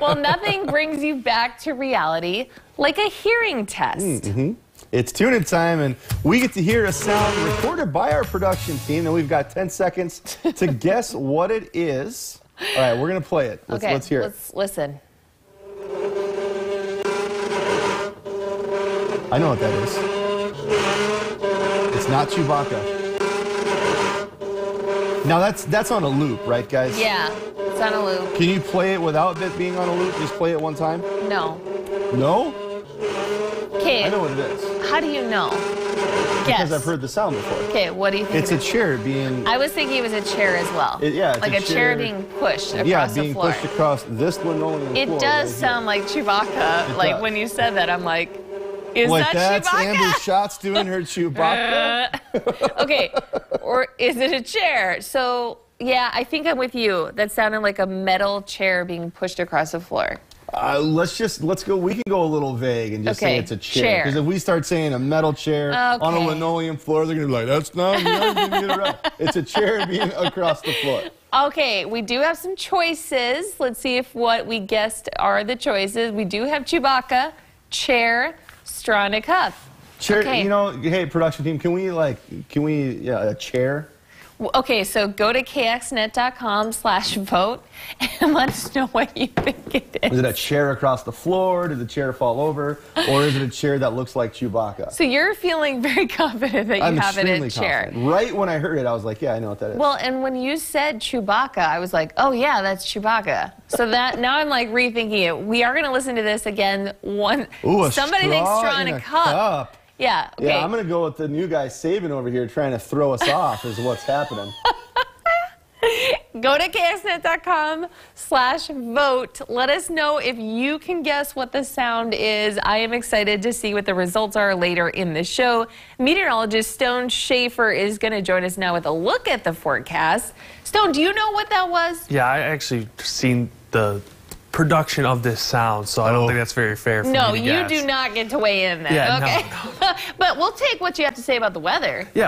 well, nothing brings you back to reality like a hearing test. Mm -hmm. It's tune-in time, and we get to hear a sound recorded by our production team, and we've got 10 seconds to guess what it is. All right, we're going to play it. Let's, okay, let's hear it. let's listen. I know what that is. It's not Chewbacca. Now that's that's on a loop, right, guys? Yeah, on a loop. Can you play it without it being on a loop? Just play it one time? No. No? Okay, I know what it is. how do you know? Because Guess. I've heard the sound before. Okay, what do you think? It's a chair being I was thinking it was a chair as well. It- yeah, it's like a a, chair, chair- being pushed across yeah, the being floor. pushed across this linoleum It floor does right sound like Chewbacca. It like does. when you said that, I'm like, is. Like that that's Chewbacca? Amber Schatz doing her Chewbacca. okay, or is it a chair? So yeah, I think I'm with you. That sounded like a metal chair being pushed across the floor. Uh, let's just let's go. We can go a little vague and just say it's a chair. Because if we start saying a metal chair on a linoleum floor, they're gonna be like, "That's not. You're not gonna get it right." It's a chair being across the floor. Okay, we do have some choices. Let's see if what we guessed are the choices. We do have Chewbacca, chair, straw and a cup. Chair. Okay. You know, hey, production team, can we like, can we, yeah, a chair? Okay, so go to kxnet.com slash vote and let us know what you think it Is is. it a chair across the floor? Did the chair fall over, or is it a chair that looks like Chewbacca? So you're feeling very confident that you I'm have it in a chair. confident. Right when I heard it, I was like, "Yeah, I know what that is." Well, and when you said Chewbacca, I was like, oh yeah, that's Chewbacca. So that now I'm like rethinking it. We are going to listen to this again. One Ooh, somebody thinks straw in a cup. cup. Yeah. Okay. Yeah, I'm gonna go with the new guy Saban over here trying to throw us off. Is what's happening. Go to kxnet.com slash vote. Let us know if you can guess what the sound is. I am excited to see what the results are later in the show. Meteorologist Stone Schaefer is going to join us now with a look at the forecast. Stone, do you know what that was? Yeah, I actually seen the production of this sound, so I don't Oh. think that's very fair for No, me to you guess. do not get to weigh in then. Yeah, no, okay. but we'll take what you have to say about the weather. Yeah,